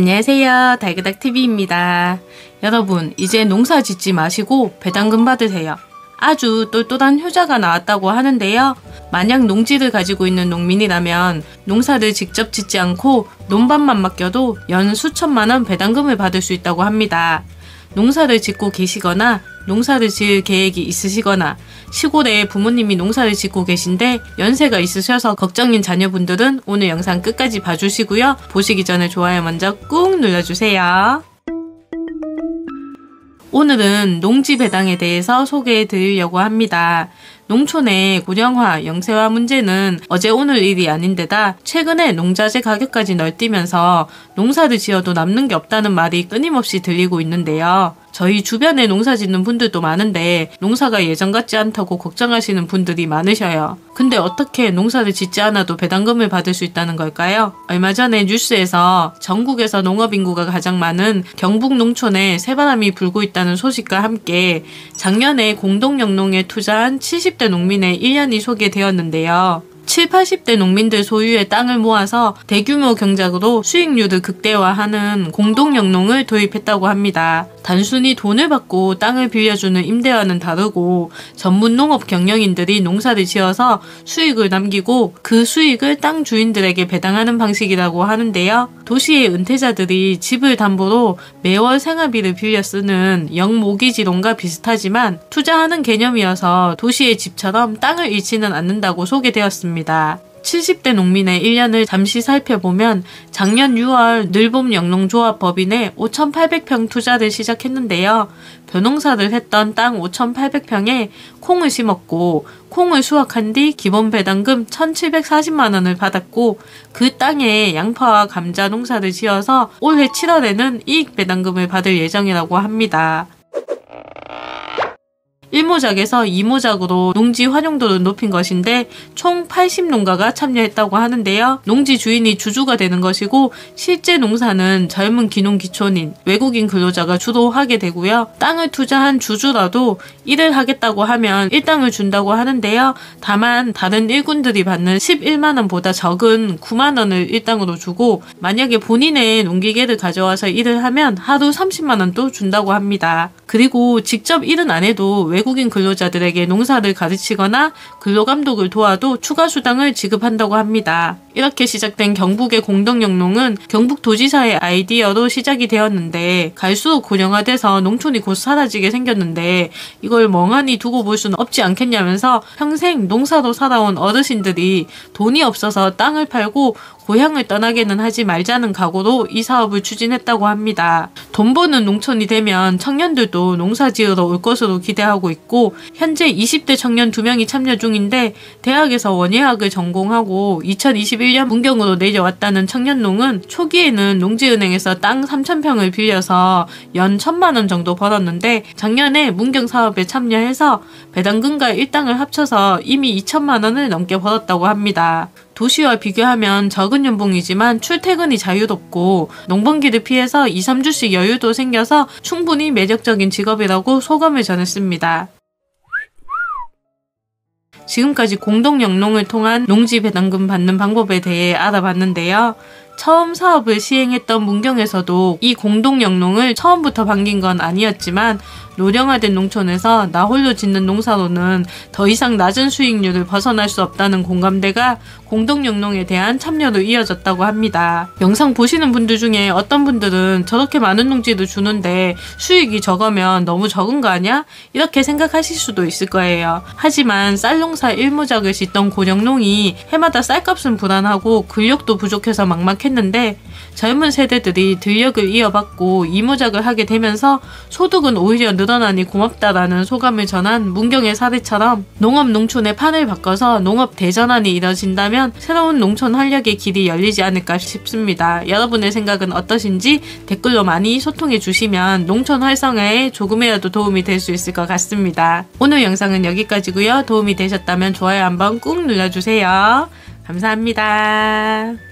안녕하세요. 달그닥TV입니다. 여러분, 이제 농사 짓지 마시고 배당금 받으세요. 아주 똘똘한 효자가 나왔다고 하는데요. 만약 농지를 가지고 있는 농민이라면 농사를 직접 짓지 않고 논밭만 맡겨도 연 수천만 원 배당금을 받을 수 있다고 합니다. 농사를 짓고 계시거나 농사를 지을 계획이 있으시거나 시골에 부모님이 농사를 짓고 계신데 연세가 있으셔서 걱정인 자녀분들은 오늘 영상 끝까지 봐주시고요. 보시기 전에 좋아요 먼저 꾹 눌러주세요. 오늘은 농지 배당에 대해서 소개해 드리려고 합니다. 농촌의 고령화, 영세화 문제는 어제 오늘 일이 아닌데다 최근에 농자재 가격까지 널뛰면서 농사를 지어도 남는 게 없다는 말이 끊임없이 들리고 있는데요. 저희 주변에 농사 짓는 분들도 많은데 농사가 예전 같지 않다고 걱정하시는 분들이 많으셔요. 근데 어떻게 농사를 짓지 않아도 배당금을 받을 수 있다는 걸까요? 얼마 전에 뉴스에서 전국에서 농업 인구가 가장 많은 경북 농촌에 새바람이 불고 있다는 소식과 함께 작년에 공동영농에 투자한 70대 농민의 1년이 소개되었는데요. 7, 80대 농민들 소유의 땅을 모아서 대규모 경작으로 수익률을 극대화하는 공동영농을 도입했다고 합니다. 단순히 돈을 받고 땅을 빌려주는 임대와는 다르고 전문 농업 경영인들이 농사를 지어서 수익을 남기고 그 수익을 땅 주인들에게 배당하는 방식이라고 하는데요. 도시의 은퇴자들이 집을 담보로 매월 생활비를 빌려 쓰는 영모기지론과 비슷하지만 투자하는 개념이어서 도시의 집처럼 땅을 잃지는 않는다고 소개되었습니다. 70대 농민의 1년을 잠시 살펴보면 작년 6월 늘봄 영농조합 법인에 5,800평 투자를 시작했는데요. 벼농사를 했던 땅 5,800평에 콩을 심었고 콩을 수확한 뒤 기본 배당금 1,740만 원을 받았고 그 땅에 양파와 감자 농사를 지어서 올해 7월에는 이익 배당금을 받을 예정이라고 합니다. 1모작에서 2모작으로 농지 활용도를 높인 것인데 총 80농가가 참여했다고 하는데요. 농지 주인이 주주가 되는 것이고 실제 농사는 젊은 기농기촌인 외국인 근로자가 주로 하게 되고요. 땅을 투자한 주주라도 일을 하겠다고 하면 일당을 준다고 하는데요. 다만 다른 일군들이 받는 11만원보다 적은 9만원을 일당으로 주고 만약에 본인의 농기계를 가져와서 일을 하면 하루 30만원도 준다고 합니다. 그리고 직접 일은 안 해도 외 국인 근로자들에게 농사를 가르치거나 근로감독을 도와도 추가 수당을 지급한다고 합니다. 이렇게 시작된 경북의 공동영농은 경북도지사의 아이디어로 시작이 되었는데 갈수록 고령화돼서 농촌이 곧 사라지게 생겼는데 이걸 멍하니 두고 볼 수는 없지 않겠냐면서 평생 농사로 살아온 어르신들이 돈이 없어서 땅을 팔고 고향을 떠나게는 하지 말자는 각오로 이 사업을 추진했다고 합니다. 돈 버는 농촌이 되면 청년들도 농사 지으러 올 것으로 기대하고 있고 현재 20대 청년 2명이 참여 중인데 대학에서 원예학을 전공하고 2021년 문경으로 내려왔다는 청년농은 초기에는 농지은행에서 땅 3,000평을 빌려서 연 1천만 원 정도 벌었는데 작년에 문경 사업에 참여해서 배당금과 일당을 합쳐서 이미 2천만 원을 넘게 벌었다고 합니다. 도시와 비교하면 적은 연봉이지만 출퇴근이 자유롭고 농번기를 피해서 2, 3주씩 여유도 생겨서 충분히 매력적인 직업이라고 소감을 전했습니다. 지금까지 공동 영농을 통한 농지 배당금 받는 방법에 대해 알아봤는데요. 처음 사업을 시행했던 문경에서도 이 공동 영농을 처음부터 반긴 건 아니었지만 노령화된 농촌에서 나 홀로 짓는 농사로는 더 이상 낮은 수익률을 벗어날 수 없다는 공감대가 공동영농에 대한 참여로 이어졌다고 합니다. 영상 보시는 분들 중에 어떤 분들은 저렇게 많은 농지를 주는데 수익이 적으면 너무 적은 거 아니야? 이렇게 생각하실 수도 있을 거예요. 하지만 쌀농사 일모작을 짓던 고령농이 해마다 쌀값은 불안하고 근력도 부족해서 막막했는데 젊은 세대들이 들력을 이어받고 이모작을 하게 되면서 소득은 오히려 늘어 나니 고맙다라는 소감을 전한 문경의 사례처럼 농업 농촌의 판을 바꿔서 농업 대전환이 이뤄진다면 새로운 농촌 활력의 길이 열리지 않을까 싶습니다. 여러분의 생각은 어떠신지 댓글로 많이 소통해 주시면 농촌 활성화에 조금이라도 도움이 될 수 있을 것 같습니다. 오늘 영상은 여기까지고요. 도움이 되셨다면 좋아요 한번 꾹 눌러주세요. 감사합니다.